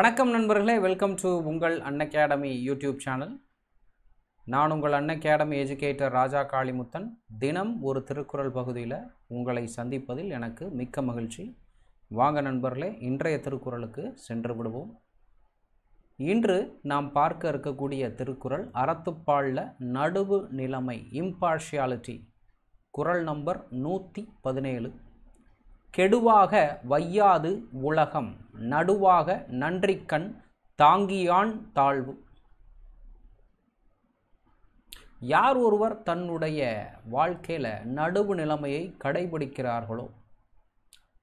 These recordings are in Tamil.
வணக்கம் நண்பர்களே வெல்கம் டு உங்கள் அன் அகாடமி யூடியூப் சேனல் நான் உங்கள் Unacademy educator Raja Kalimuthan. தினம் ஒரு திருக்குறள் பகுதியில் உங்களை சந்திப்பதில் எனக்கு மிக்க மகிழ்ச்சி. வாங்க நண்பர்களே இன்றைய திருக்குறளுக்கு சென்று விடுவோம். இன்று நாம் பார்க்க இருக்கக்கூடிய திருக்குறள் அறத்துப்பாலில் நடுவு நிலைமை இம்பார்ஷியாலிட்டி குறள் நம்பர் நூற்றி பதினேழு. கெடுவாக வையாது உலகம் நடுவாக நன்றிக்கண் தாங்கியான் தாழ்வு. யார் ஒருவர் தன்னுடைய வாழ்க்கையில் நடுவு நிலைமையை கடைபிடிக்கிறார்களோ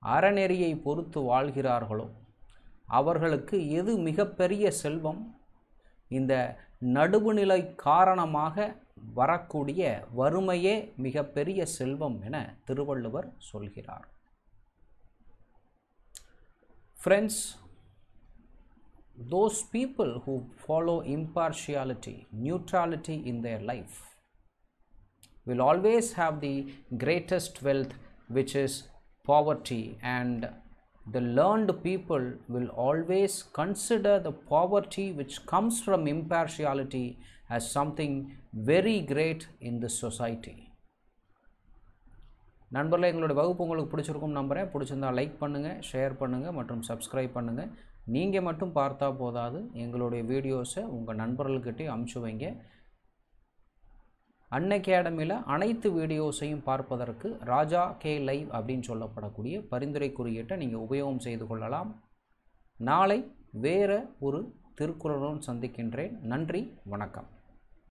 அறநெறியை பொறுத்து வாழ்கிறார்களோ அவர்களுக்கு எது மிகப்பெரிய செல்வம்? இந்த நடுவுநிலை காரணமாக வரக்கூடிய வறுமையே மிகப்பெரிய செல்வம் என திருவள்ளுவர் சொல்கிறார். Friends, those people who follow impartiality, neutrality in their life, will always have the greatest wealth, which is poverty, and the learned people will always consider the poverty which comes from impartiality as something very great in the society. நண்பர்களே எங்களுடைய வகுப்பு உங்களுக்கு பிடிச்சிருக்கும் நம்புகிறேன் பிடிச்சிருந்தா லைக் பண்ணுங்கள் ஷேர் பண்ணுங்கள் மற்றும் சப்ஸ்கிரைப் பண்ணுங்கள் நீங்கள் மட்டும் பார்த்தா போதாது எங்களுடைய வீடியோஸை உங்கள் நண்பர்கள்கிட்டையும் அமுச்சு வைங்க. அன் அகாடமியில் அனைத்து வீடியோஸையும் பார்ப்பதற்கு ராஜா கே லைவ் அப்படின்னு சொல்லப்படக்கூடிய பரிந்துரை குறியீட்டை நீங்கள் உபயோகம் செய்து கொள்ளலாம். நாளை வேறு ஒரு திருக்குறளுடன் சந்திக்கின்றேன். நன்றி வணக்கம்.